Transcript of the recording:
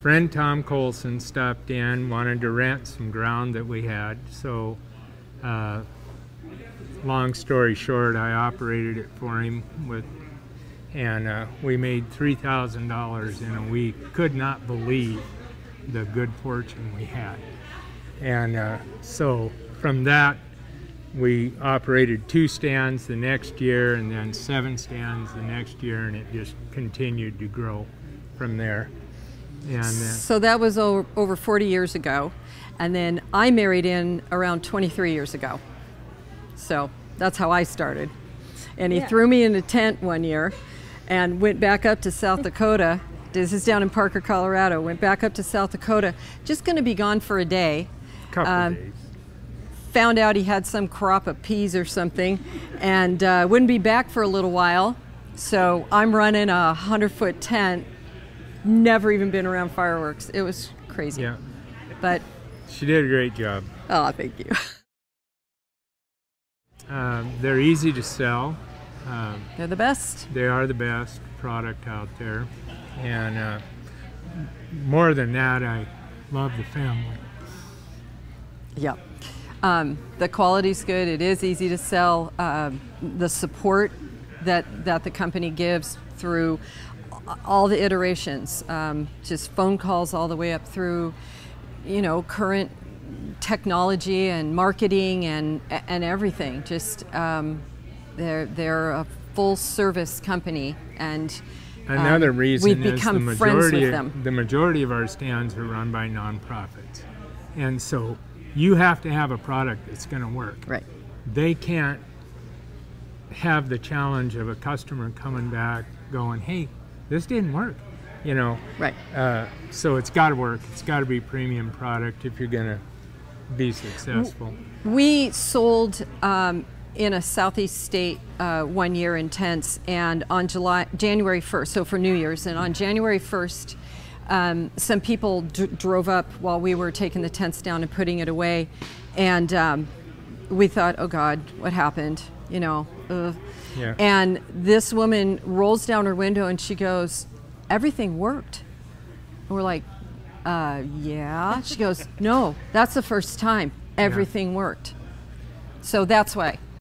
Friend Tom Colson stopped in, wanted to rent some ground that we had. So, uh, long story short, I operated it for him with, and uh, we made three thousand dollars in a week. Could not believe the good fortune we had, and uh, so from that, we operated two stands the next year, and then seven stands the next year, and it just continued to grow from there. And, uh, so that was over 40 years ago. And then I married in around 23 years ago. So that's how I started. And he yeah. threw me in a tent one year and went back up to South Dakota. This is down in Parker, Colorado. Went back up to South Dakota, just going to be gone for a day. Couple um, days. Found out he had some crop of peas or something, and uh, wouldn't be back for a little while. So I'm running a hundred foot tent never even been around fireworks. It was crazy. Yeah. But she did a great job. Oh, thank you. Um, they're easy to sell. Um, they're the best. They are the best product out there. And uh, more than that, I love the family. Yep. Um, the quality's good. It is easy to sell. Um, the support that that the company gives through all the iterations, um, just phone calls all the way up through, you know, current technology and marketing and and everything. Just um, they're they're a full service company and. Another um, reason we've become the majority, of, the majority of our stands are run by nonprofits. And so you have to have a product that's going to work. Right. They can't have the challenge of a customer coming back going, hey, this didn't work you know? Right. Uh, so it's got to work. It's got to be premium product if you're going to be successful. We sold um, in a southeast state uh, one year in tents and on july january 1st so for new year's and on january 1st um, some people drove up while we were taking the tents down and putting it away and um, we thought oh god what happened you know uh, yeah. And this woman rolls down her window and she goes, Everything worked. And we're like, uh, Yeah. She goes, No, that's the first time everything yeah. worked. So that's why